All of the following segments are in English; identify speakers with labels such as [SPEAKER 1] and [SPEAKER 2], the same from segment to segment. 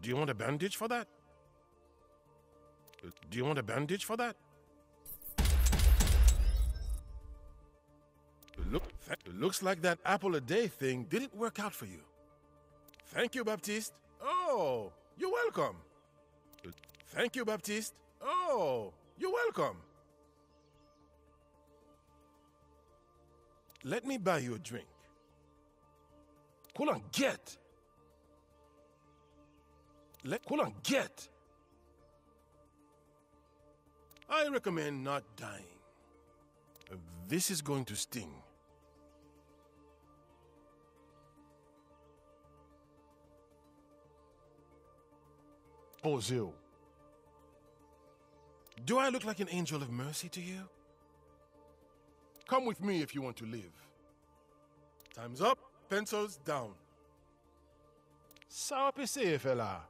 [SPEAKER 1] Do you want a bandage for that? Do you want a bandage for that? Look, looks like that apple a day thing didn't work out for you. Thank you, Baptiste. Oh, you're welcome. Thank you, Baptiste. Oh, you're welcome. Let me buy you a drink. Cool on, get. Let cool on, get. I recommend not dying. This is going to sting. Oh, Ozil. Do I look like an angel of mercy to you? Come with me if you want to live. Time's up, pencils down. Sawa fella.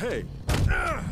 [SPEAKER 1] Hey! Ah!